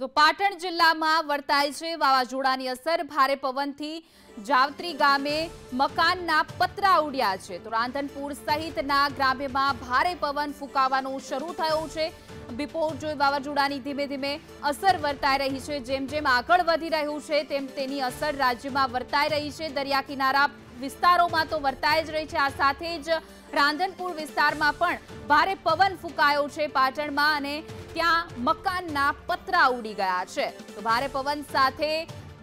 તો પાટણ જિલ્લામાં વર્તાય છે. વાવાઝોડાની અસર ભારે પવનથી જાવત્રી ગામે મકાનના પતરા ઉડ્યા છે. તો રાંધનપુર સહિતના ગ્રામ્યમાં ભારે પવન ફૂંકાવાનું શરૂ થયું છે. બિપોર જોઈ વાવાઝોડાની ધીમે ધીમે અસર વર્તાઈ રહી છે. જેમ જેમ આગળ વધી રહ્યું છે, તેમ તેની અસર રાજ્યમાં વર્તાઈ રહી છે. દરિયા કિનારા વિસ્તારોમાં તો વર્તાઈ જ રહી છે. આ સાથે જ રાંધનપુર વિસ્તારમાં પણ ભારે પવન ફૂંકાયો છે પાટણમાં અને ત્યાં મકાનના પતરા ઉડી ગયા છે. તો ભારે પવન સાથે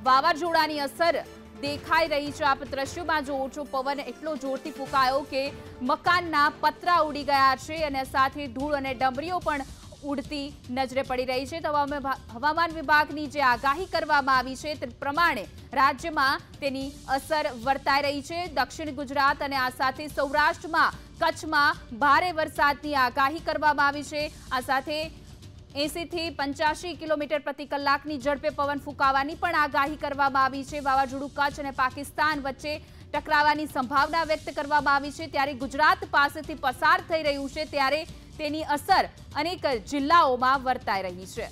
વાવાઝોડાની અસર દેખાઈ રહી છે. આપ દ્રશ્યોમાં જોવો છો, પવન એટલો જોરથી ફૂંકાયો કે મકાનના પતરા ઉડી ગયા છે અને સાથે ધૂળ અને ડમરીઓ પણ ઉડતી નજરે પડી રહી છે. તો હવામાન વિભાગની જે આગાહી કરવામાં આવી છે તે પ્રમાણે રાજ્યમાં તેની અસર વર્તાઈ રહી છે. દક્ષિણ ગુજરાત અને આ સાથે સૌરાષ્ટ્રમાં કચ્છમાં ભારે વરસાદની આગાહી કરવામાં આવી છે. આ સાથે એસીથી પંચ્યાસી કિલોમીટર પ્રતિ કલાકની ઝડપે પવન ફૂંકાવાની પણ આગાહી કરવામાં આવી છે. વાવાઝોડું કચ્છ અને પાકિસ્તાન વચ્ચે ટકરાવાની સંભાવના વ્યક્ત કરવામાં આવી છે. ત્યારે ગુજરાત પાસેથી પસાર થઈ રહ્યું છે. ત્યારે તેની અસર અનેક જિલ્લાઓમાં વર્તાઈ રહી છે.